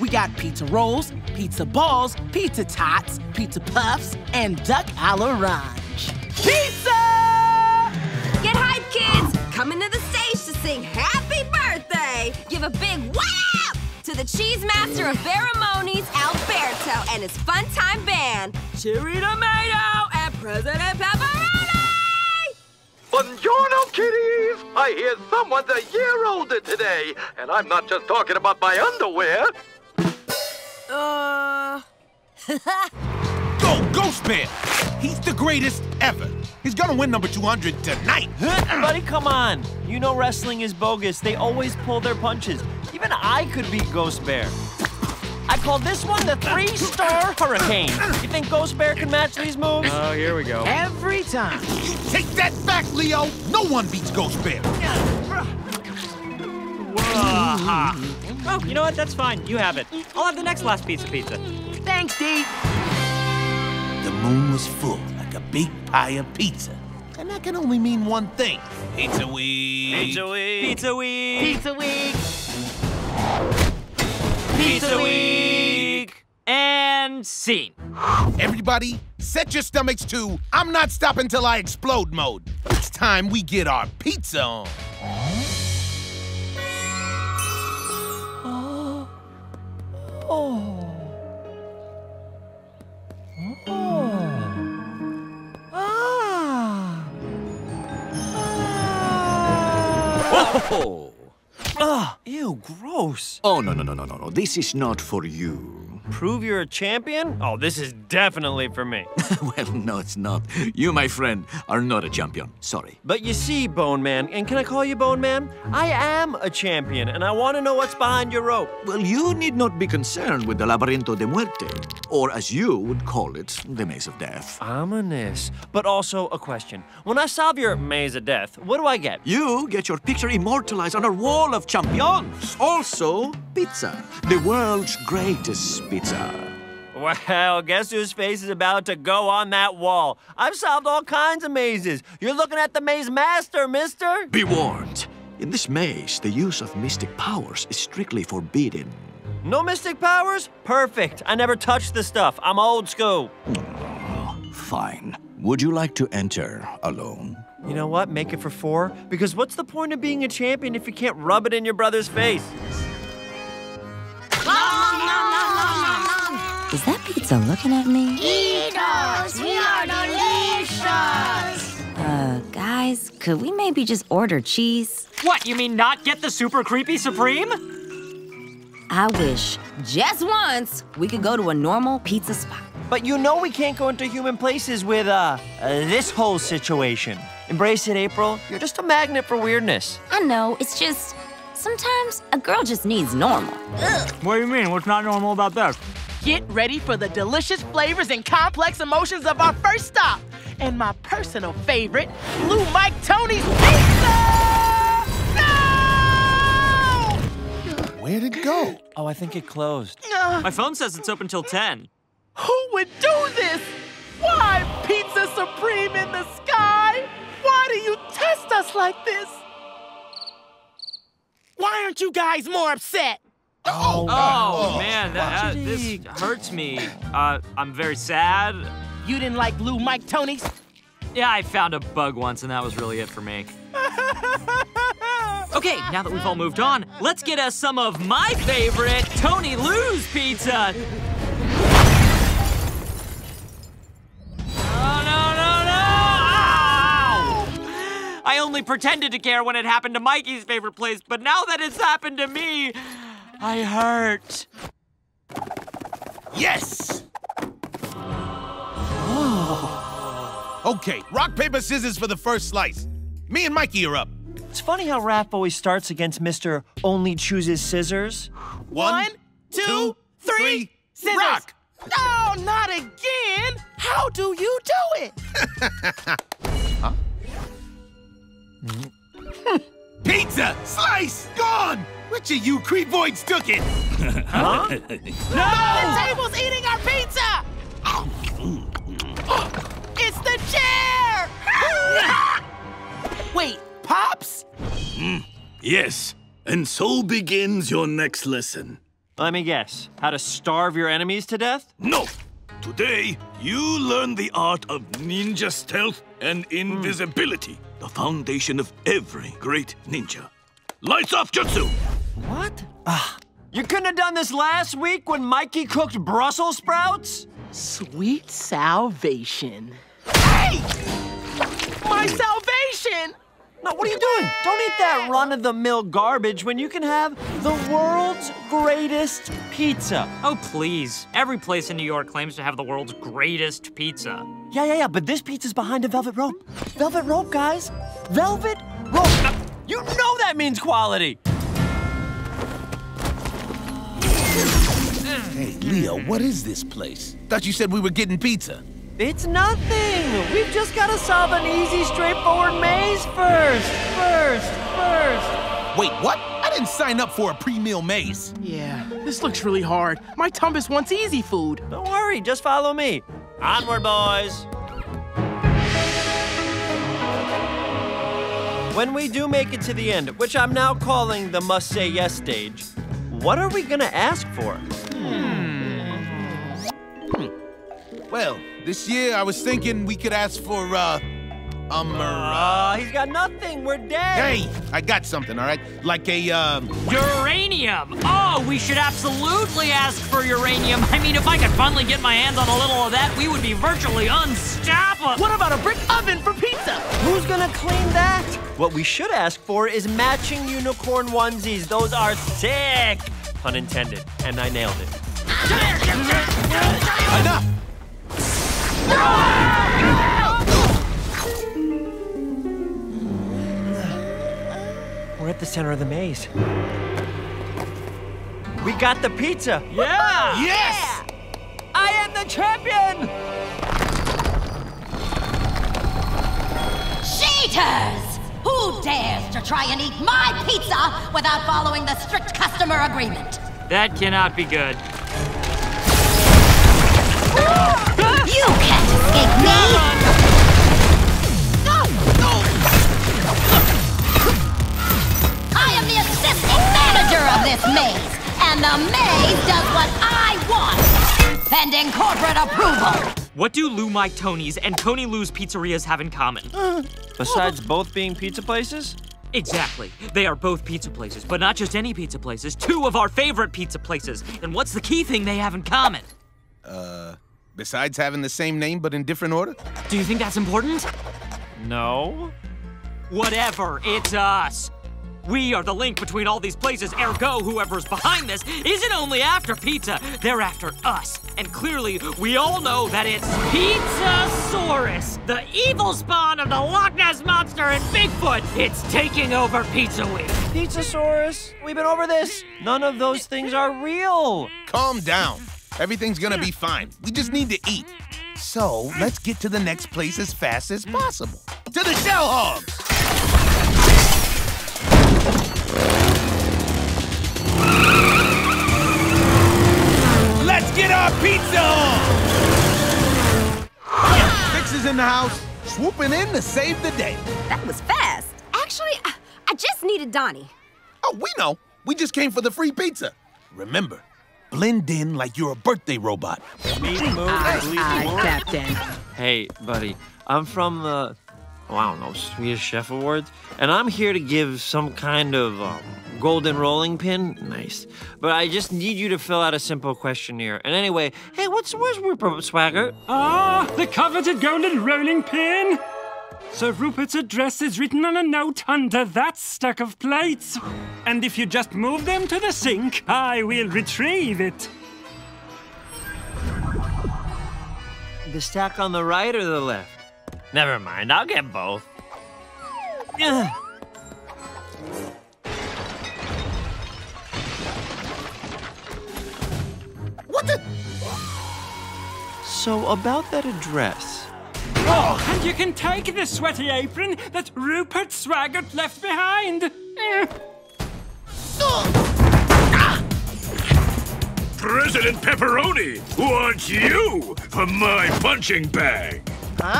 We got pizza rolls, pizza balls, pizza tots, pizza puffs, and duck a l'orange. Pizza! Get hype, kids! Coming to the stage to sing Happy Birthday! Give a big wow to the cheese master of ceremonies, Alberto, and his fun time band, Cherry Tomato and President Pepperoni! Buongiorno, kiddies! I hear someone's a year older today, and I'm not just talking about my underwear. Uh... Go, Ghost Bear! He's the greatest ever. He's gonna win number 200 tonight. Buddy, come on. You know wrestling is bogus. They always pull their punches. Even I could beat Ghost Bear. I call this one the three-star hurricane. You think Ghost Bear can match these moves? Oh, here we go. Every time. Take that back, Leo. No one beats Ghost Bear. Oh, you know what? That's fine. You have it. I'll have the next last piece of pizza. Thanks, Deke. The moon was full like a big pie of pizza. And that can only mean one thing. Pizza week. Pizza week. Pizza week. Pizza week. Pizza week. And scene. Everybody, set your stomachs to I'm not stopping till I explode mode. It's time we get our pizza on. Oh. Gross. Oh, no, no, no, no, no, no. This is not for you. Prove you're a champion? Oh, this is definitely for me. well, no, it's not. You, my friend, are not a champion. Sorry. But you see, Bone Man, and can I call you Bone Man? I am a champion, and I want to know what's behind your rope. Well, you need not be concerned with the Laberinto de Muerte, or as you would call it, the Maze of Death. Ominous. But also a question. When I solve your maze of death, what do I get? You get your picture immortalized on our wall of champions. Also, pizza, the world's greatest pizza. Well, guess whose face is about to go on that wall? I've solved all kinds of mazes. You're looking at the maze master, mister. Be warned. In this maze, the use of mystic powers is strictly forbidden. No mystic powers? Perfect. I never touched the stuff. I'm old school. Fine. Would you like to enter alone? You know what? Make it for four. Because what's the point of being a champion if you can't rub it in your brother's face? Pizza looking at me? Eat us! We are delicious! Uh, guys, could we maybe just order cheese? What, you mean not get the super creepy supreme? I wish, just once, we could go to a normal pizza spot. But you know we can't go into human places with, uh, uh, this whole situation. Embrace it, April. You're just a magnet for weirdness. I know, it's just, sometimes a girl just needs normal. What do you mean? What's not normal about this? Get ready for the delicious flavors and complex emotions of our first stop. And my personal favorite, Lou Mike Tony's Pizza! No! Where'd it go? Oh, I think it closed. Uh, My phone says it's open till 10. who would do this? Why Pizza Supreme in the sky? Why do you test us like this? Why aren't you guys more upset? Oh, Oh, man, that, uh, this hurts me. Uh, I'm very sad. You didn't like Lou Mike Tony's? Yeah, I found a bug once, and that was really it for me. Okay, now that we've all moved on, let's get us some of my favorite Tony Lou's pizza. Oh, no, no, no! Ow! I only pretended to care when it happened to Mikey's favorite place, but now that it's happened to me, I hurt. Yes! Oh. Okay, rock, paper, scissors for the first slice. Me and Mikey are up. It's funny how Raph always starts against Mr. Only Chooses Scissors. One, two, three, scissors. rock! No, not again! How do you do it? huh? Pizza! Slice! Gone! Which of you creepoids took it? Huh? no! The table's eating our pizza! it's the chair! Wait, Pops? Hmm, yes, and so begins your next lesson. Let me guess. How to starve your enemies to death? No! Today, you learn the art of ninja stealth and hmm. invisibility, the foundation of every great ninja. Lights off jutsu! What? Ah, you couldn't have done this last week when Mikey cooked Brussels sprouts? Sweet salvation. Hey! My salvation! No, what are you doing? Don't eat that run-of-the-mill garbage when you can have the world's greatest pizza. Oh, please. Every place in New York claims to have the world's greatest pizza. Yeah, yeah, yeah, but this pizza's behind a velvet rope. Velvet rope, guys. Velvet rope. You know that means quality. Hey, Leo, what is this place? Thought you said we were getting pizza. It's nothing. We've just got to solve an easy, straightforward maze first. First, first. Wait, what? I didn't sign up for a pre-meal maze. Yeah, this looks really hard. My Tumbus wants easy food. Don't worry, just follow me. Onward, boys. When we do make it to the end, which I'm now calling the must say yes stage, what are we gonna ask for? Well, this year I was thinking we could ask for, uh, a mir- Uh, he's got nothing. We're dead. Hey, I got something, all right? Like a, um, Uranium! Oh, we should absolutely ask for uranium. I mean, if I could finally get my hands on a little of that, we would be virtually unstoppable. What about a brick oven for pizza? Who's gonna clean that? What we should ask for is matching unicorn onesies. Those are sick. Pun intended. And I nailed it. enough! We're at the center of the maze. We got the pizza. Yeah! Yes! I am the champion! Cheaters! Who dares to try and eat my pizza without following the strict customer agreement? That cannot be good. You can't escape me! I am the assistant manager of this maze, and the maze does what I want! Pending corporate approval! What do Lou Mike Tony's and Tony Lou's pizzerias have in common? Besides both being pizza places? Exactly. They are both pizza places, but not just any pizza places, two of our favorite pizza places. And what's the key thing they have in common? Uh, besides having the same name but in different order? Do you think that's important? No. Whatever, it's us. We are the link between all these places, ergo, whoever's behind this isn't only after pizza, they're after us. And clearly, we all know that it's Pizzasaurus, the evil spawn of the Loch Ness Monster and Bigfoot. It's taking over Pizza Week. Pizzasaurus, we've been over this. None of those things are real. Calm down. Everything's gonna be fine. We just need to eat. So, let's get to the next place as fast as possible. To the shell hogs! Let's our pizza on! Fix is in the house, swooping in to save the day. That was fast. Actually, I, I just needed Donnie. Oh, we know. We just came for the free pizza. Remember, blend in like you're a birthday robot. Meat, move, Aye, Captain. Hey, buddy, I'm from the, oh, I don't know, Swedish Chef Awards, and I'm here to give some kind of um, golden rolling pin. Nice. But I just need you to fill out a simple questionnaire. And anyway, hey, what's where's Rupert Swaggart? Ah, the coveted golden rolling pin! Sir Rupert's address is written on a note under that stack of plates. And if you just move them to the sink, I will retrieve it. The stack on the right or the left? Never mind, I'll get both. Ugh. What the? So about that address. Oh, and you can take the sweaty apron that Rupert Swaggart left behind. Eh. President Pepperoni wants you for my punching bag. All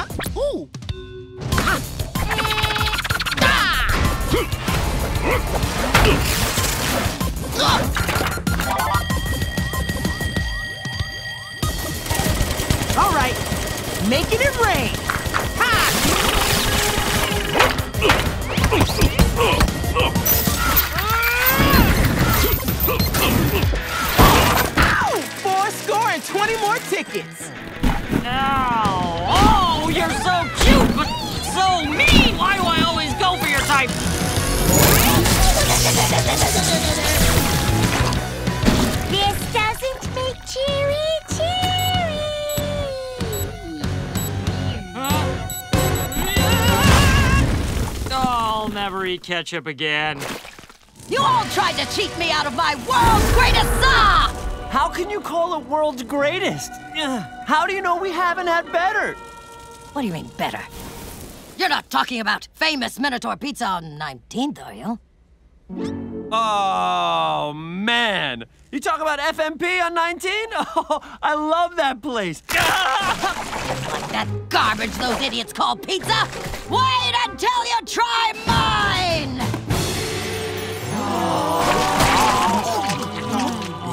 right, making it rain. Four score and 20 more tickets. Ow! Oh! You're so cute, but so mean! Why do I always go for your type? This doesn't make cherry cheery! Huh? I'll never eat ketchup again. You all tried to cheat me out of my world's greatest sock! How can you call it world's greatest? How do you know we haven't had better? What do you mean, better? You're not talking about famous Minotaur Pizza on 19th, are you? Oh, man. You talk about FMP on 19? Oh, I love that place. Like that garbage those idiots call pizza? Wait until you try mine!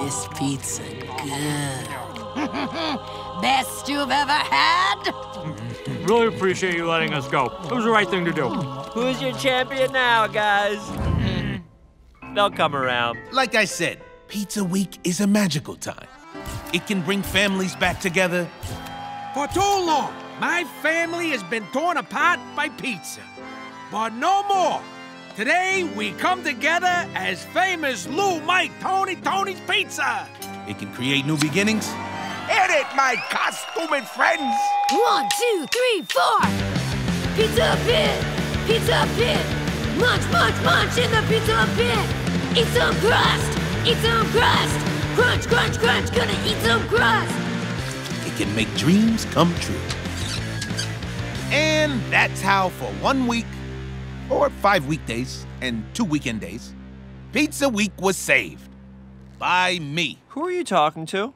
This pizza good. Best you've ever had? Really appreciate you letting us go. It was the right thing to do. Who's your champion now, guys? They'll come around. Like I said, Pizza Week is a magical time. It can bring families back together. For too long, my family has been torn apart by pizza. But no more. Today, we come together as famous Lou, Mike, Tony, Tony's Pizza. It can create new beginnings. Hit it, my costumed friends. One, two, three, four. Pizza pit, pizza pit. Munch, munch, munch in the pizza pit. Eat some crust, eat some crust. Crunch, crunch, crunch. Gonna eat some crust. It can make dreams come true. And that's how, for one week, or five weekdays and two weekend days, Pizza Week was saved. By me. Who are you talking to?